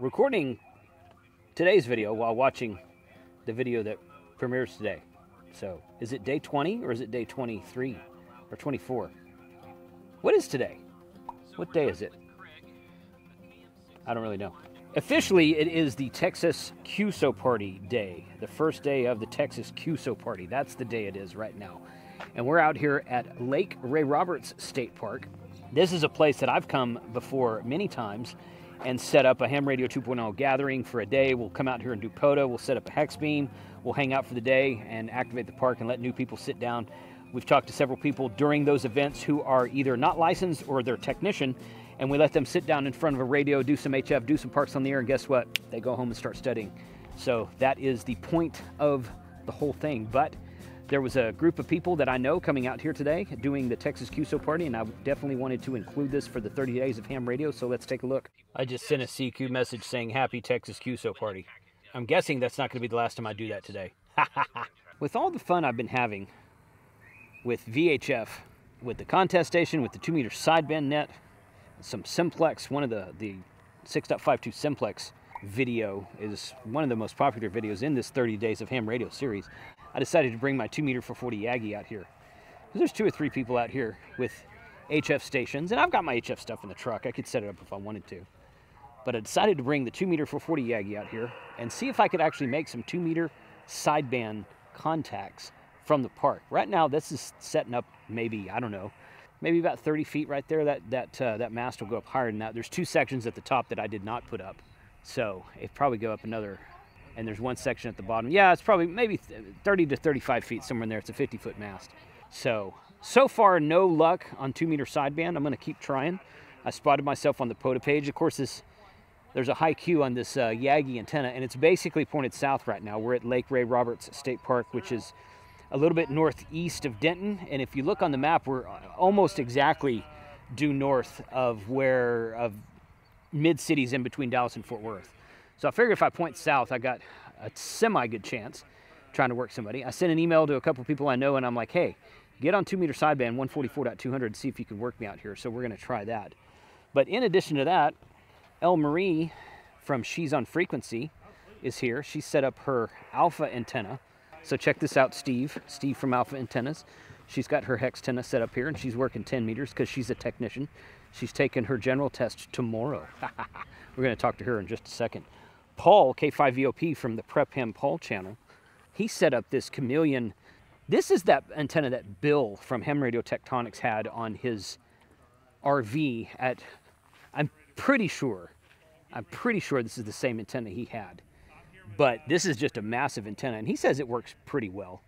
recording today's video while watching the video that premieres today. So, is it day 20 or is it day 23 or 24? What is today? What day is it? I don't really know. Officially, it is the Texas QSO Party Day, the first day of the Texas QSO Party. That's the day it is right now. And we're out here at Lake Ray Roberts State Park. This is a place that I've come before many times and set up a ham radio 2.0 gathering for a day. We'll come out here and do POTA. We'll set up a hex beam. We'll hang out for the day and activate the park and let new people sit down. We've talked to several people during those events who are either not licensed or they're technician and we let them sit down in front of a radio, do some HF, do some parks on the air, and guess what? They go home and start studying. So that is the point of the whole thing. But there was a group of people that I know coming out here today doing the Texas QSO party, and I definitely wanted to include this for the 30 days of ham radio. So let's take a look. I just sent a CQ message saying Happy Texas QSO party. I'm guessing that's not going to be the last time I do that today. with all the fun I've been having with VHF, with the contest station, with the two meter sideband net, some simplex, one of the, the 6.52 simplex video is one of the most popular videos in this 30 days of ham radio series. I decided to bring my 2 meter 440 Yagi out here. There's two or three people out here with HF stations, and I've got my HF stuff in the truck. I could set it up if I wanted to. But I decided to bring the 2 meter 440 Yagi out here and see if I could actually make some 2 meter sideband contacts from the park. Right now, this is setting up maybe, I don't know, maybe about 30 feet right there. That, that, uh, that mast will go up higher than that. There's two sections at the top that I did not put up. So it probably go up another, and there's one section at the bottom. Yeah, it's probably maybe 30 to 35 feet somewhere in there. It's a 50 foot mast. So, so far no luck on two meter sideband. I'm gonna keep trying. I spotted myself on the POTA page. Of course, this, there's a high Q on this uh, Yagi antenna, and it's basically pointed south right now. We're at Lake Ray Roberts State Park, which is a little bit northeast of Denton. And if you look on the map, we're almost exactly due north of where of mid cities in between Dallas and Fort Worth. So I figured if I point south, I got a semi good chance trying to work somebody. I sent an email to a couple people I know, and I'm like, hey, get on two meter sideband 144.200 and see if you can work me out here. So we're going to try that. But in addition to that, El Marie from She's on Frequency is here. She set up her alpha antenna so check this out, Steve. Steve from Alpha Antennas. She's got her hex antenna set up here and she's working 10 meters because she's a technician. She's taking her general test tomorrow. We're going to talk to her in just a second. Paul, K5VOP from the Prep Ham Paul channel, he set up this chameleon. This is that antenna that Bill from Hem Radio Tectonics had on his RV at, I'm pretty sure, I'm pretty sure this is the same antenna he had. But this is just a massive antenna, and he says it works pretty well.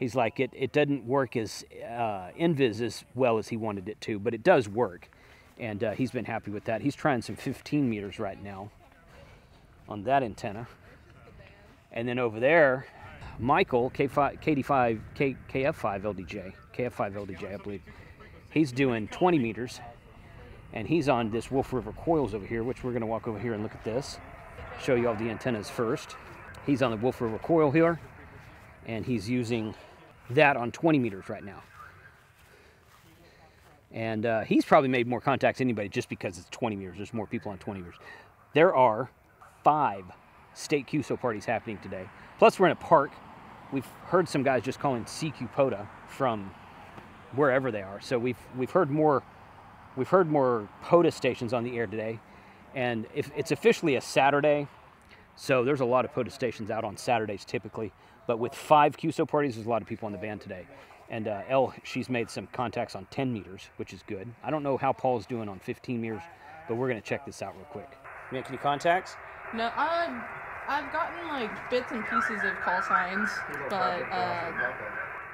He's like, it, it doesn't work as uh, NVIS as well as he wanted it to, but it does work. And uh, he's been happy with that. He's trying some 15 meters right now on that antenna. And then over there, Michael, K5, KD5, K, KF5 LDJ, KF5 LDJ, I believe, he's doing 20 meters. And he's on this Wolf River coils over here, which we're going to walk over here and look at this show you all the antennas first. He's on the Wolf River coil here, and he's using that on 20 meters right now. And uh, he's probably made more contacts than anybody just because it's 20 meters. There's more people on 20 meters. There are five state QSO parties happening today. Plus, we're in a park. We've heard some guys just calling CQ POTA from wherever they are. So we've we've heard more we've heard more POTA stations on the air today. And if it's officially a Saturday, so there's a lot of POTA stations out on Saturdays typically. But with five QSO parties, there's a lot of people on the band today. And uh, Elle, she's made some contacts on 10 meters, which is good. I don't know how Paul's doing on 15 meters, but we're going to check this out real quick. Make any contacts? No, I've, I've gotten like bits and pieces of call signs, but uh,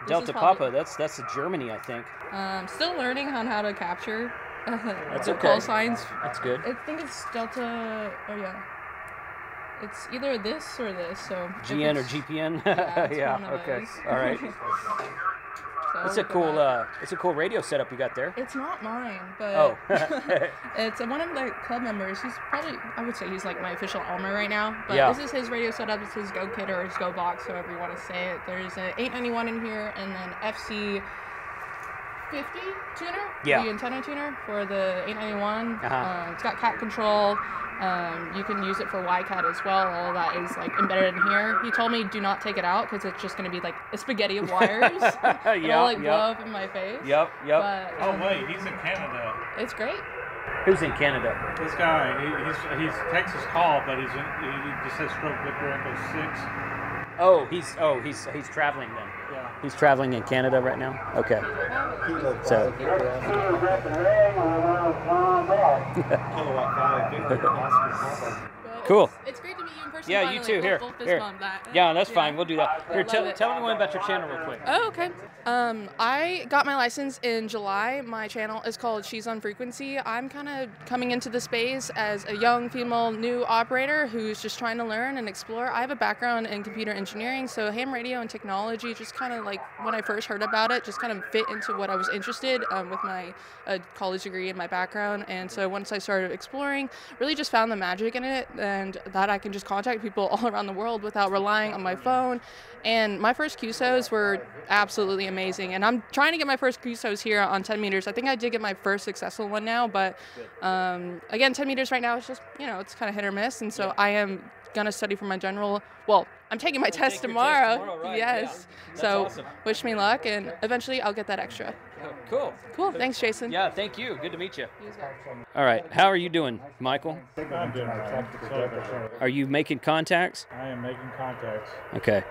Delta Papa, that's that's Germany, I think. Um, still learning on how to capture That's okay. call signs. That's good. I think it's Delta. Oh yeah. It's either this or this. So GN or GPN? Yeah, it's yeah. one of Okay. those. All right. so It's a cool. Uh, it's a cool radio setup you got there. It's not mine, but Oh. it's one of the club members. He's probably, I would say, he's like my official Elmer right now. But Yeah. this is his radio setup. It's his Go Kit or his Go Box, however you want to say it. There's an 891 in here, and then FC 50 tuner. Yeah. The antenna tuner for the 891. Uh-huh. Uh, it's got cat control. Um, you can use it for YCAT as well. All that is like embedded in here. He told me do not take it out because it's just going to be like a spaghetti of wires. Yeah, It'll like blow up in my face. Yep, yep. But Oh um, wait, he's in Canada. it's great. Who's in Canada? This guy, he, he's he's Texas call, but he's in, he just says stroke Victor Echo six. Oh, he's oh he's he's traveling then. He's traveling in Canada right now. Okay. So Kilowatt five, Victor Oscar Papa. But Cool. It's, great to meet you in person. Yeah, you too. Here, here. yeah, that's fine. We'll do that. Here, tell, tell everyone about your channel real quick. Oh, okay. Um, I got my license in July. My channel is called She's on Frequency. I'm kind of coming into the space as a young female new operator who's just trying to learn and explore. I have a background in computer engineering, so ham radio and technology just kind of like when I first heard about it, just kind of fit into what I was interested um, with my uh, college degree and my background. And so once I started exploring, really just found the magic in it, and that I can just contact people all around the world without relying on my phone. And my first QSOs were absolutely amazing. And I'm trying to get my first QSOs here on 10 meters. I think I did get my first successful one now, but um, again, 10 meters right now is just, you know, it's kind of hit or miss. And so I am going to study for my general. Well, I'm taking my test take test tomorrow. tomorrow, right, Yes. yeah. So awesome. wish me luck, and eventually I'll get that extra. Cool. Cool. Thanks, Jason. Yeah, thank you. Good to meet you. You as well. All right. How are you doing, Michael? I'm doing it. Are you making contacts? I am making contacts. Okay.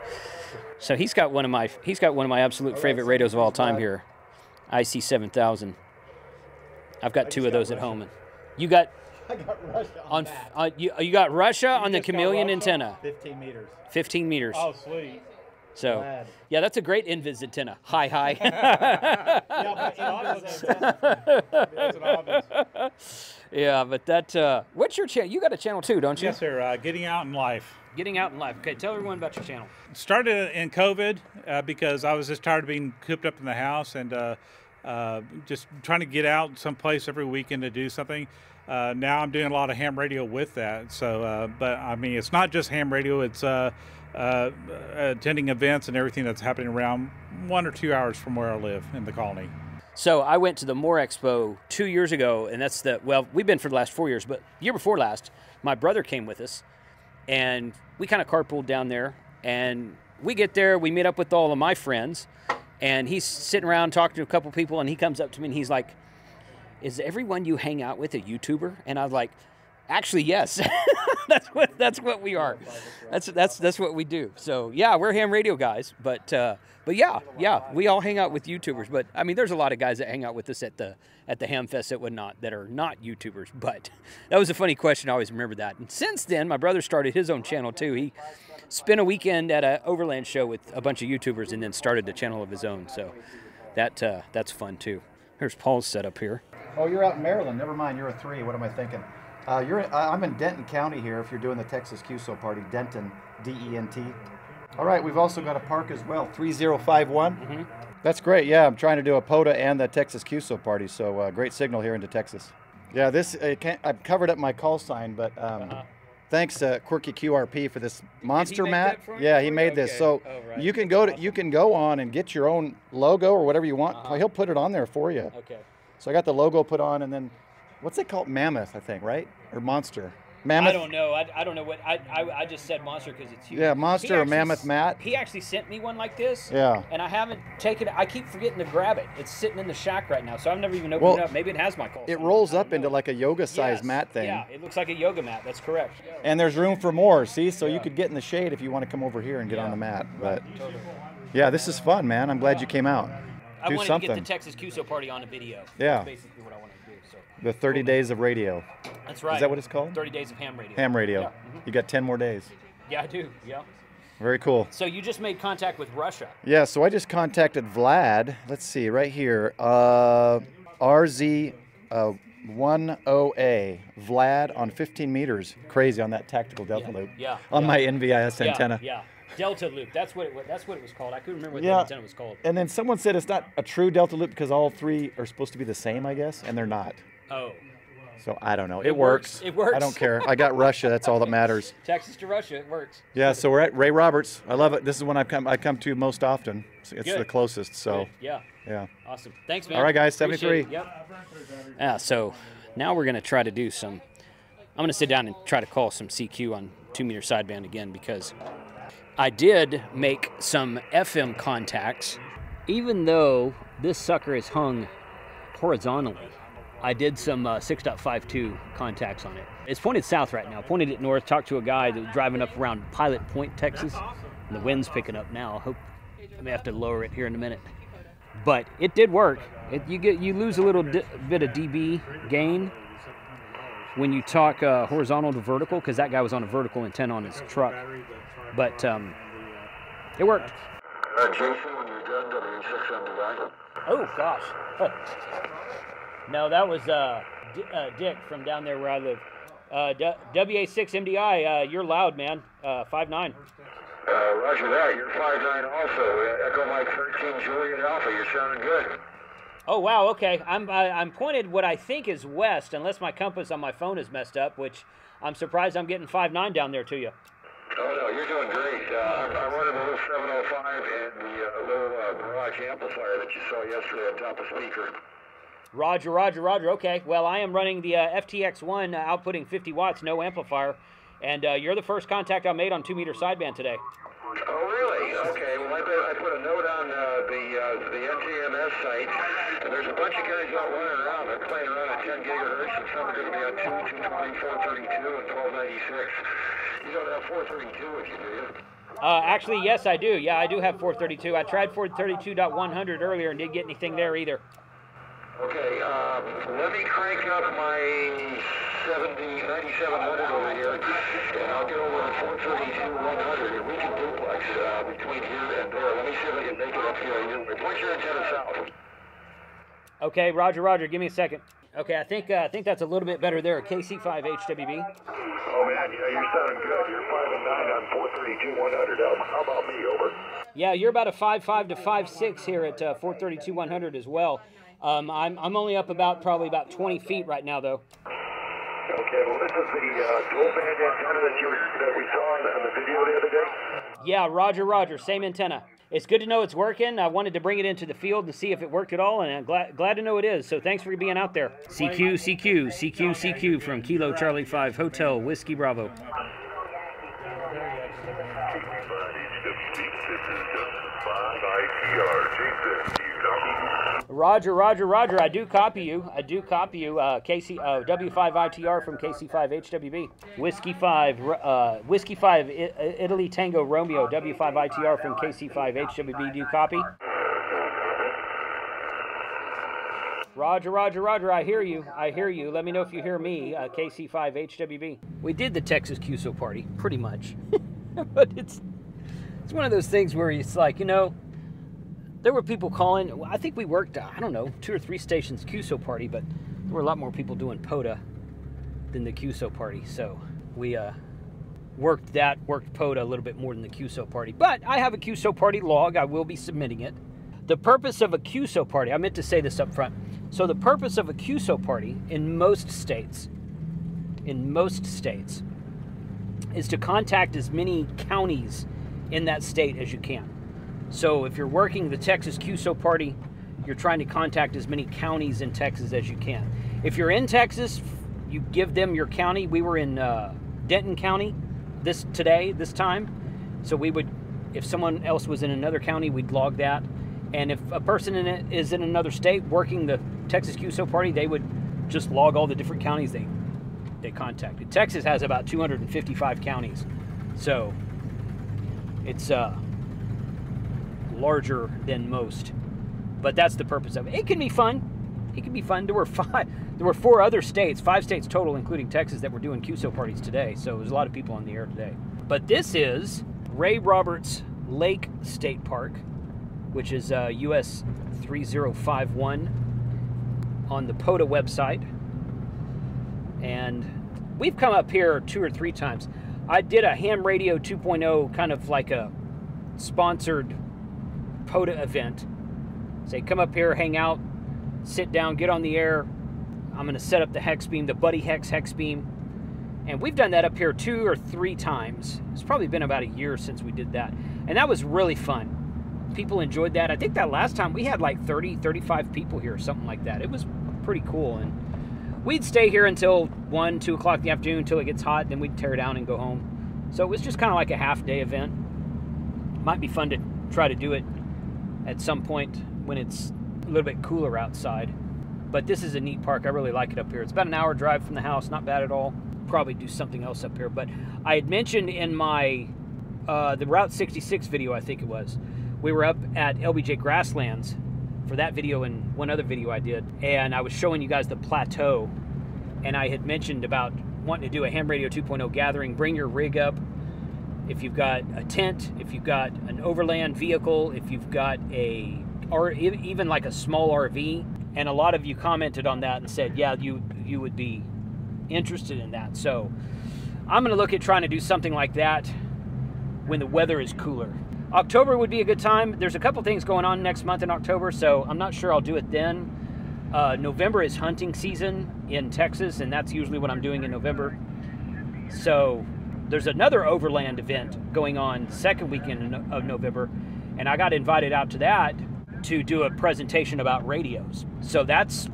So he's got one of my he's got one of my absolute favorite radios of all time here, IC seven thousand. I've got two of those at home. And you got I got Russia on, on that. uh, you, you got Russia on the chameleon antenna, 15 meters. 15 meters. Oh, sweet. So Glad. yeah, that's a great NVIS antenna. Hi, hi. Yeah, but it was a- That's an obvious. yeah, but that uh, what's your channel? You got a channel too, don't you? Yes, sir. Uh, getting out in life. Getting out in life. Okay, tell everyone about your channel. started in COVID uh, because I was just tired of being cooped up in the house and uh, uh, just trying to get out someplace every weekend to do something. Uh, now I'm doing a lot of ham radio with that. So, uh, but I mean, it's not just ham radio. It's uh, attending events and everything that's happening around one or two hours from where I live in the colony. So I went to the More Expo two years ago, and that's the well, we've been for the last four years, but year before last, my brother came with us, and we kind of carpooled down there. And we get there, we meet up with all of my friends, and he's sitting around talking to a couple people, and he comes up to me and he's like, "Is everyone you hang out with a YouTuber?" And I was like, "Actually, yes. that's what that's what we are. That's that's that's what we do. So yeah, we're ham radio guys, but uh, but yeah, yeah, we all hang out with YouTubers. But I mean, there's a lot of guys that hang out with us at the at the ham fest that would not that are not YouTubers. But that was a funny question. I always remember that. And since then, my brother started his own channel too. He spent a weekend at an Overland show with a bunch of YouTubers, and then started a channel of his own. So that uh, that's fun too. Here's Paul's setup here. Oh, you're out in Maryland. Never mind. You're a three. What am I thinking? Uh, you're. Uh, I'm in Denton County here. If you're doing the Texas QSO party, Denton, D-E-N-T. All right. We've also got a park as well. Three zero five one. That's great. Yeah, I'm trying to do a POTA and the Texas QSO party. So uh, great signal here into Texas. Yeah, this can't, I've covered up my call sign, but um, thanks uh, Quirky QRP for this monster mat. yeah, he made this. So Oh, right. you can go to you can go on and get your own logo or whatever you want. Uh-huh. He'll put it on there for you. Okay. So I got the logo put on, and then what's it called? Mammoth, I think, right? Or monster? Mammoth. I don't know. I, I don't know what I, I, I just said monster because it's huge. Yeah, monster He or actually mammoth mat. He actually sent me one like this. Yeah. And I haven't taken it. I keep forgetting to grab it. It's sitting in the shack right now, so I've never even opened Well, it up. Maybe it has my call. It rolls up into like a yoga size Yes. mat thing. Yeah, it looks like a yoga mat. That's correct. And there's room for more. See, so you could get in the shade if you want to come over here and get on the mat. But Totally. yeah, this is fun, man. I'm glad you came out. I Do wanted something. to get the Texas QSO party on a video. Yeah. That's basically what I wanted. So The 30 days of radio. that's right. Is that what it's called? 30 days of ham radio. Ham radio. Yeah, mhm. You got 10 more days. Yeah, I do. Yeah. Very cool. So you just made contact with Russia. Yeah, so I just contacted Vlad. Let's see, right here. Uh, RZ uh, 10A. Vlad on 15 meters. Crazy on that tactical delta Yeah, loop. yeah, On yeah. my NVIS antenna. Yeah. yeah. Delta loop. That's what it was. That's what it was called. I couldn't remember what Yeah. the antenna was called. And then someone said it's not a true delta loop because all three are supposed to be the same, I guess, and they're not. Oh. So I don't know. It, It works. works. It works. I don't care. I got Russia. That's all that matters. Texas to Russia, it works. Yeah. So we're at Ray Roberts. I love it. This is one I come I come to most often. It's, it's the closest. So Good. yeah, yeah. awesome. Thanks, man. All right, guys, 73. Yep. Yeah. So now we're gonna try to do some. I'm gonna sit down and try to call some CQ on two meter sideband again because I did make some FM contacts, even though this sucker is hung horizontally. I did some uh, 6.52 contacts on it. It's pointed south right now. Pointed it north. Talked to a guy that was driving up around Pilot Point, Texas. And the wind's picking up now. I hope I may have to lower it here in a minute. But it did work. It, you get you lose a little bit of dB gain when you talk uh, horizontal to vertical because that guy was on a vertical intent on his truck. But um, it worked. Uh, Jason, when you're done, W6MDI. Oh gosh. no, that was uh, D- uh, Dick from down there where I live. Uh, D- WA6MDI, uh, you're loud, man. Uh, 5'9". Uh, roger that. You're 5'9 also. Uh, Echo Mike 13, Juliet Alpha. You're sounding good. Oh wow, okay. I'm I, I'm pointed what I think is west, unless my compass on my phone is messed up, which I'm surprised I'm getting five nine down there to you. Oh, no, you're doing great. Uh, I'm, I'm running the little 705 and the uh, little uh, garage amplifier that you saw yesterday on top of the speaker. Roger, Roger, Roger. Okay. Well, I am running the uh, FTX1 uh, outputting 50 watts, no amplifier, and uh, you're the first contact I made on two meter sideband today. Oh, really? Okay. Well, I, put- I put a note on uh, the uh, the NTMS site, and there's a bunch of guys out running around. They're playing around at 10 gigahertz, and some are going to be on 2, 220, 432, and 1296. You don't have 432 with you, do you? Uh, actually, yes, I do. Yeah, I do have 432. I tried 432.100 earlier and didn't get anything there either. Okay, um, let me crank up my 70, 9700 over here, and I'll get over to 432, 100, and we can duplex uh, between here and there. Let me see if I can make it up here. You- Point your antenna south. Okay, Roger, Roger. Give me a second. Okay, I think uh, I think that's a little bit better there. KC5 HWB. Oh, man, yeah, you're sounding good. You're 5 and 9 on 432, 100. How, how about me, over? Yeah, you're about a 5.5 to 5.6 here at uh, 432 100 as well. Um, I'm, I'm only up about probably about 20 feet right now though. Okay, well, this is the uh, dual band antenna that, you, that we saw in the, in the video the other day. Yeah, Roger, Roger. Same antenna. It's good to know it's working. I wanted to bring it into the field to see if it worked at all, and I'm glad, glad to know it is. So thanks for being out there. CQ, CQ, CQ, CQ from Kilo Charlie 5 Hotel Whiskey Bravo. Roger, Roger, Roger. I do copy you. I do copy you. Uh, KC, uh, W5ITR from KC5HWB. Whiskey 5, uh, Whiskey 5, I- Italy Tango Romeo, W5ITR from KC5HWB. Do you copy? Roger, Roger, Roger. I hear you. I hear you. Let me know if you hear me. Uh, KC5HWB. We did the Texas QSO party, pretty much. but it's it's one of those things where it's like, you know, there were people calling. I think we worked, I don't know, two or three stations QSO party, but there were a lot more people doing POTA than the QSO party. So we uh, worked that, worked POTA a little bit more than the QSO party. But I have a QSO party log. I will be submitting it. The purpose of a QSO party, I meant to say this up front. So the purpose of a QSO party in most states, in most states, is to contact as many counties in that state as you can. So if you're working the Texas QSO party, you're trying to contact as many counties in Texas as you can. If you're in Texas, you give them your county. We were in uh, Denton County this today, this time. So we would, if someone else was in another county, we'd log that. And if a person in it is in another state working the Texas QSO party, they would just log all the different counties they they contacted. Texas has about 255 counties, so it's uh, larger than most. But that's the purpose of it. It can be fun. It can be fun. There were five. There were four other states, five states total, including Texas, that were doing QSO parties today. So there's a lot of people on the air today. But this is Ray Roberts Lake State Park, which is uh, US 3051 on the POTA website. And we've come up here two or three times. I did a ham radio 2.0 kind of like a sponsored POTA event. Say, come up here, hang out, sit down, get on the air. I'm going to set up the hex beam, the Buddy Hex hex beam. And we've done that up here two or three times. It's probably been about a year since we did that. And that was really fun. People enjoyed that. I think that last time we had like 30, 35 people here, or something like that. It was pretty cool. And we'd stay here until 1, 2 o'clock in the afternoon until it gets hot. Then we'd tear down and go home. So it was just kind of like a half day event. Might be fun to try to do it at some point when it's a little bit cooler outside. But this is a neat park. I really like it up here. It's about an hour drive from the house, not bad at all. Probably do something else up here. But I had mentioned in my uh, the Route 66 video, I think it was, we were up at LBJ Grasslands for that video and one other video I did, and I was showing you guys the plateau, and I had mentioned about wanting to do a ham radio 2.0 gathering. Bring your rig up. If you've got a tent, if you've got an overland vehicle, if you've got a or even like a small RV, and a lot of you commented on that and said, yeah, you you would be interested in that. So I'm going to look at trying to do something like that when the weather is cooler. October would be a good time. There's a couple things going on next month in October, so I'm not sure I'll do it then. Uh, November is hunting season in Texas, and that's usually what I'm doing in November. So there's another overland event going on second weekend of November, and I got invited out to that to do a presentation about radios. So that's,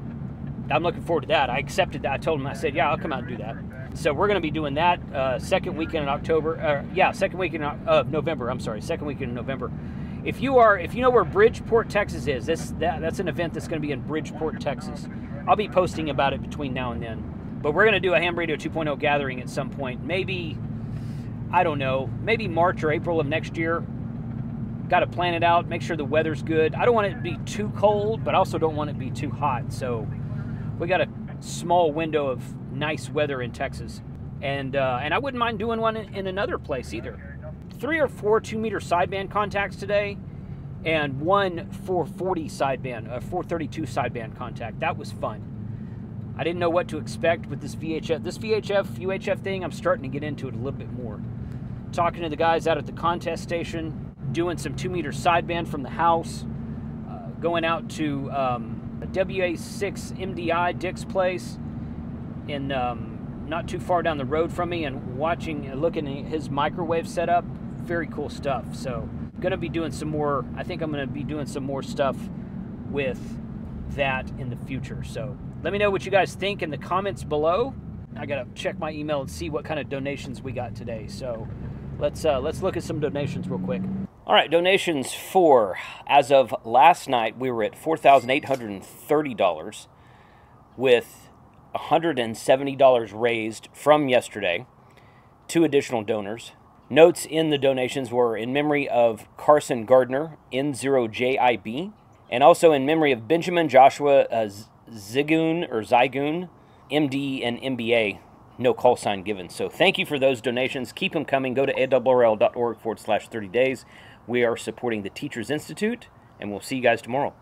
I'm looking forward to that. I accepted that. I told him, I said, yeah, I'll come out and do that. So we're going to be doing that uh, second weekend in October. Uh, yeah, second weekend of November. I'm sorry, second weekend in November. If you are, if you know where Bridgeport, Texas is, this that, that's an event that's going to be in Bridgeport, Texas. I'll be posting about it between now and then. But we're going to do a Ham Radio 2.0 gathering at some point. Maybe, I don't know, maybe March or April of next year. Got to plan it out, make sure the weather's good. I don't want it to be too cold, but also don't want it to be too hot. So we got a small window of nice weather in Texas. And, uh, and I wouldn't mind doing one in, another place either. Three or four two meter sideband contacts today, and one 440 sideband, a 432 sideband contact. That was fun. I didn't know what to expect with this VHF. This VHF, UHF thing, I'm starting to get into it a little bit more. Talking to the guys out at the contest station, doing some two meter sideband from the house, uh, going out to um, a WA6 MDI Dick's place in um, not too far down the road from me and watching and looking at his microwave setup. Very cool stuff. So, gonna be doing some more. I think I'm gonna be doing some more stuff with that in the future. So, let me know what you guys think in the comments below. I gotta check my email and see what kind of donations we got today. So, let's uh, let's look at some donations real quick. All right, donations for as of last night we were at four thousand eight hundred and thirty dollars, with $170 raised from yesterday. Two additional donors. Notes in the donations were in memory of Carson Gardner, N0JIB, and also in memory of Benjamin Joshua uh, or Zygoon, MD and MBA. No call sign given. So thank you for those donations. Keep them coming. Go to arrl.org forward slash 30 days. We are supporting the Teachers Institute, and we'll see you guys tomorrow.